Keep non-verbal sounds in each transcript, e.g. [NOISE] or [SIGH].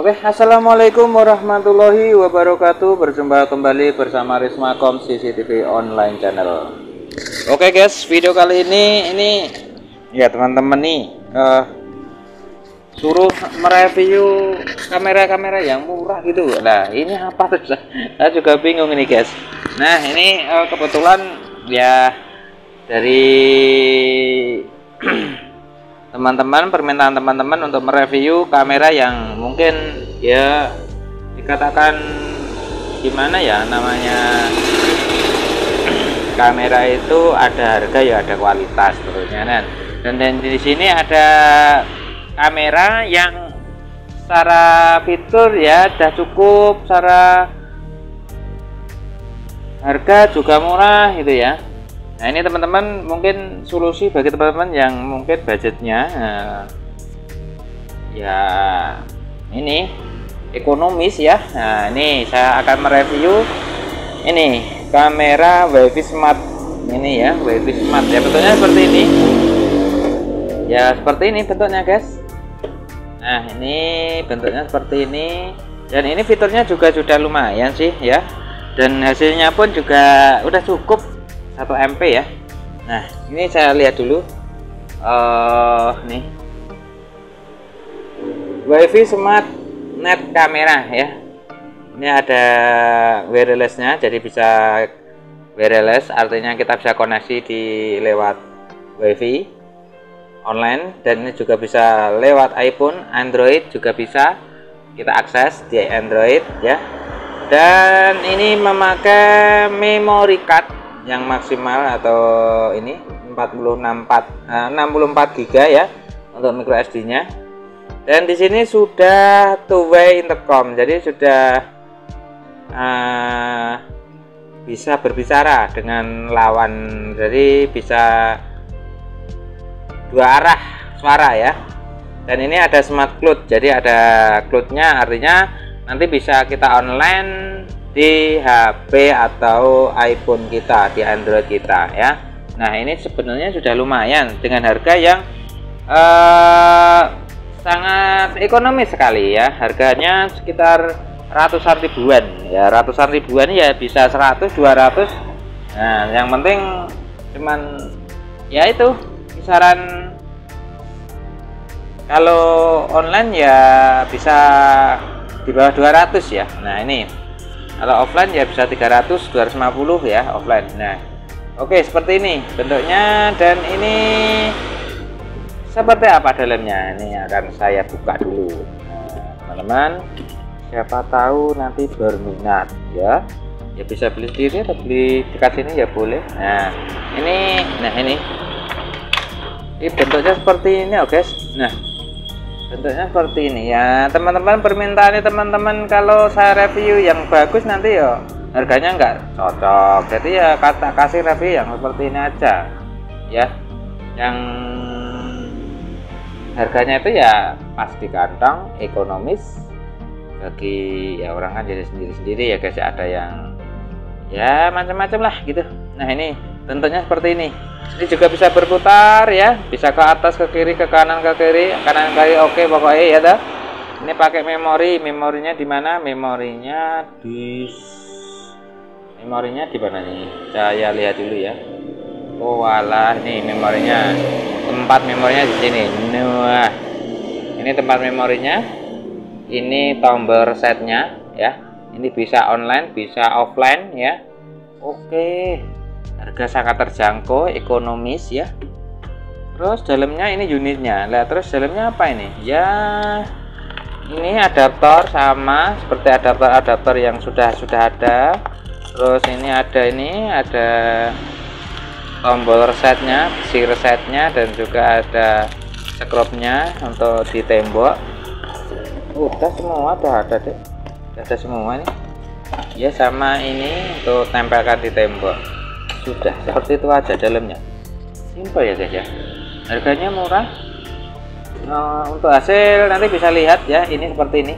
Oke, assalamualaikum warahmatullahi wabarakatuh. Berjumpa kembali bersama Rismakom CCTV Online Channel. Oke guys, video kali ini ini ya teman-teman nih uh, suruh mereview kamera-kamera yang murah gitu. Nah ini apa tuh? Saya juga bingung ini guys. Nah ini uh, kebetulan ya dari [CLEARS THROAT] teman-teman permintaan teman-teman untuk mereview kamera yang mungkin ya dikatakan gimana ya namanya? [CLEARS THROAT] Kamera itu ada harga ya ada kualitas tentunya kan dan, dan di sini ada kamera yang secara fitur ya sudah cukup secara harga juga murah gitu ya Nah ini teman-teman mungkin solusi bagi teman-teman yang mungkin budgetnya uh, ya ini ekonomis ya. Nah ini saya akan mereview ini kamera wifi smart ini ya wifi smart ya. Bentuknya seperti ini. Ya seperti ini bentuknya guys. Nah ini bentuknya seperti ini. Dan ini fiturnya juga sudah lumayan sih ya. Dan hasilnya pun juga udah cukup 1 MP ya. Nah ini saya lihat dulu. Uh, nih. Wifi smart net kamera ya. Ini ada wirelessnya jadi bisa wireless. Artinya kita bisa koneksi di lewat wifi online. Dan ini juga bisa lewat iPhone Android juga bisa kita akses di Android ya. Dan ini memakai memory card yang maksimal atau ini 464 64 GB ya untuk micro SD nya dan di sini sudah two way intercom jadi sudah uh, bisa berbicara dengan lawan. Jadi bisa dua arah suara ya. Dan ini ada smart cloud jadi ada cloudnya artinya nanti bisa kita online di HP atau iPhone kita di Android kita ya. Nah ini sebenarnya sudah lumayan dengan harga yang uh, sangat ekonomis sekali ya. Harganya sekitar ratusan ribuan ya. Ratusan ribuan ya bisa 100 200 nah yang penting cuman ya itu kisaran kalau online ya bisa di bawah 200 ya. Nah ini kalau offline ya bisa 300 250 ya offline. Nah oke seperti ini bentuknya dan ini seperti apa dalamnya? Ini akan saya buka dulu. Nah, teman-teman siapa tahu nanti berminat ya. Ya bisa beli sendiri atau beli dekat sini ya boleh. Nah ini nah ini. Ini bentuknya seperti ini oke guys. Nah bentuknya seperti ini ya. Teman-teman permintaannya teman-teman kalau saya review yang bagus nanti ya harganya enggak cocok. Jadi ya kata kasih review yang seperti ini aja. Ya. Yang harganya itu ya pas di kantong ekonomis. Bagi ya orang kan jadi sendiri-sendiri ya guys. Ada yang ya macam-macam lah gitu. Nah ini tentunya seperti ini. Ini juga bisa berputar ya. Bisa ke atas ke kiri ke kanan ke kiri. Kanan kiri oke pokoknya ya dah. Ini pakai memori. Memorinya di mana? Memorinya di memorinya di mana nih? Saya lihat dulu ya. Oh walah nih memorinya. Tempat memorinya di sini. Nah ini tempat memorinya. Ini tombol resetnya ya. Ini bisa online bisa offline ya. Oke harga sangat terjangkau ekonomis ya. Terus dalamnya ini unitnya. Lihat terus dalamnya apa ini? Ya ini adaptor sama seperti adaptor-adaptor yang sudah sudah ada. Terus ini ada ini ada tombol resetnya si resetnya dan juga ada scrubnya untuk di tembok. Udah semua udah ada deh udah ada semua nih. Ya sama ini untuk tempelkan di tembok sudah seperti itu aja dalamnya. Simple ya guys ya. Harganya murah. Nah, untuk hasil nanti bisa lihat ya ini seperti ini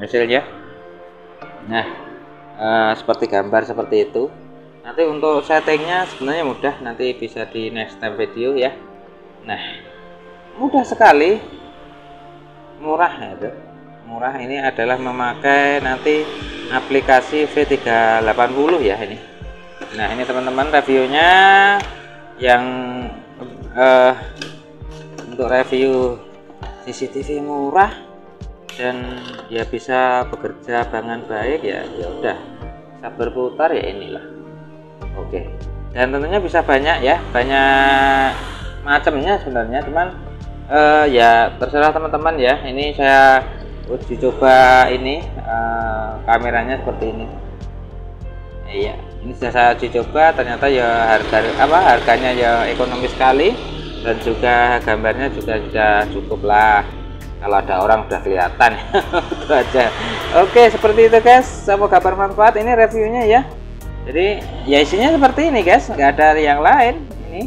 hasilnya. Nah uh, seperti gambar seperti itu. Nanti untuk settingnya sebenarnya mudah. Nanti bisa di next time video ya. Nah mudah sekali. Murah ya itu murah ini adalah memakai nanti aplikasi V380 ya ini. Nah ini teman-teman reviewnya yang uh, untuk review CCTV murah dan ya bisa bekerja dengan baik ya ya udah. Sabar putar ya inilah. Oke. Dan tentunya bisa banyak ya. Banyak macamnya sebenarnya. Cuman uh, ya terserah teman-teman ya. Ini saya uji coba ini uh, kameranya seperti ini. Iya ini sudah saya uji coba. Ternyata ya harga apa harganya ya ekonomis sekali. Dan juga gambarnya juga sudah cukup lah kalau ada orang udah kelihatan. Itu [LAUGHS] aja. Oke seperti itu guys. Semoga bermanfaat. Ini reviewnya ya. Jadi ya isinya seperti ini guys. Nggak ada yang lain. Ini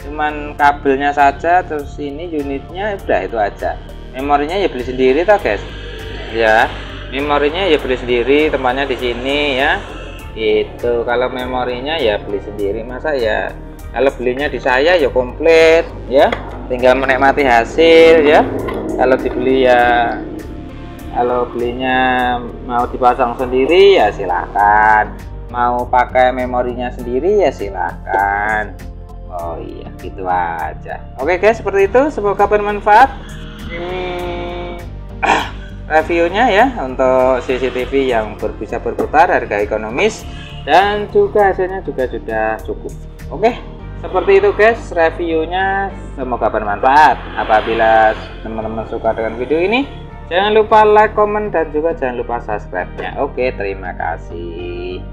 cuman kabelnya saja terus ini unitnya udah itu aja. Memorinya ya beli sendiri toh guys. Ya memorinya ya beli sendiri temannya di sini ya. Itu kalau memorinya ya beli sendiri. Masa ya kalau belinya di saya ya komplit ya. Tinggal menikmati hasil ya kalau dibeli ya kalau belinya mau dipasang sendiri ya silahkan mau pakai memorinya sendiri ya silahkan Oh iya gitu aja. Oke guys seperti itu. Semoga bermanfaat. Hmm, [CLEARS THROAT] reviewnya ya untuk CCTV yang bisa berputar harga ekonomis dan juga hasilnya juga sudah cukup. Oke seperti itu guys. Reviewnya semoga bermanfaat. Apabila teman-teman suka dengan video ini jangan lupa like comment dan juga jangan lupa subscribe nya oke terima kasih